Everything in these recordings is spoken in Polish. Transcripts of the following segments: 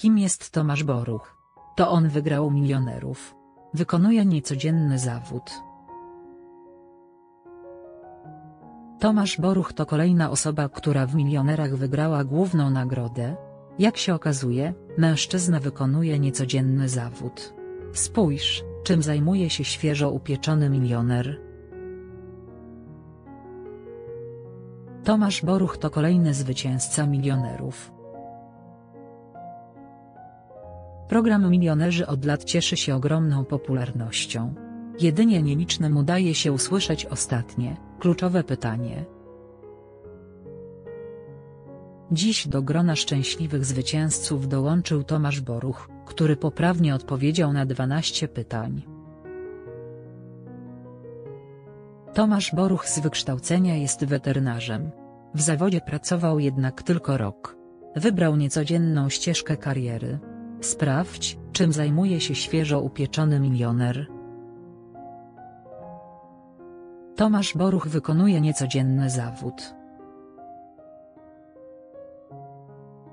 Kim jest Tomasz Boruch? To on wygrał milionerów. Wykonuje niecodzienny zawód. Tomasz Boruch to kolejna osoba, która w milionerach wygrała główną nagrodę. Jak się okazuje, mężczyzna wykonuje niecodzienny zawód. Spójrz, czym zajmuje się świeżo upieczony milioner. Tomasz Boruch to kolejny zwycięzca milionerów. Program Milionerzy od lat cieszy się ogromną popularnością. Jedynie nielicznym udaje się usłyszeć ostatnie, kluczowe pytanie. Dziś do grona szczęśliwych zwycięzców dołączył Tomasz Boruch, który poprawnie odpowiedział na 12 pytań. Tomasz Boruch z wykształcenia jest weterynarzem. W zawodzie pracował jednak tylko rok. Wybrał niecodzienną ścieżkę kariery. Sprawdź, czym zajmuje się świeżo upieczony milioner. Tomasz Boruch wykonuje niecodzienny zawód.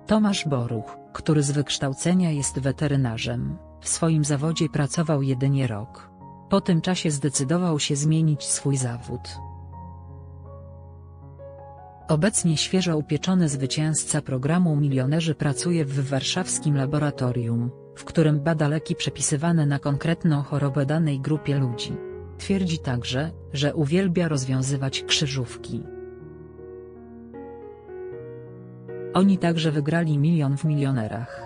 Tomasz Boruch, który z wykształcenia jest weterynarzem, w swoim zawodzie pracował jedynie rok. Po tym czasie zdecydował się zmienić swój zawód. Obecnie świeżo upieczony zwycięzca programu Milionerzy pracuje w warszawskim laboratorium, w którym bada leki przepisywane na konkretną chorobę danej grupie ludzi. Twierdzi także, że uwielbia rozwiązywać krzyżówki. Oni także wygrali milion w milionerach.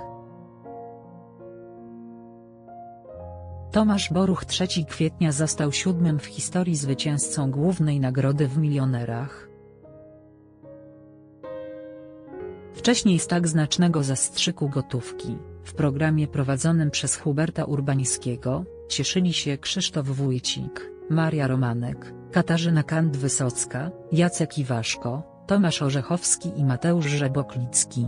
Tomasz Boruch 3 kwietnia został siódmym w historii zwycięzcą głównej nagrody w milionerach. Wcześniej z tak znacznego zastrzyku gotówki, w programie prowadzonym przez Huberta Urbaniskiego, cieszyli się Krzysztof Wójcik, Maria Romanek, Katarzyna Kant-Wysocka, Jacek Iwaszko, Tomasz Orzechowski i Mateusz Żeboklicki.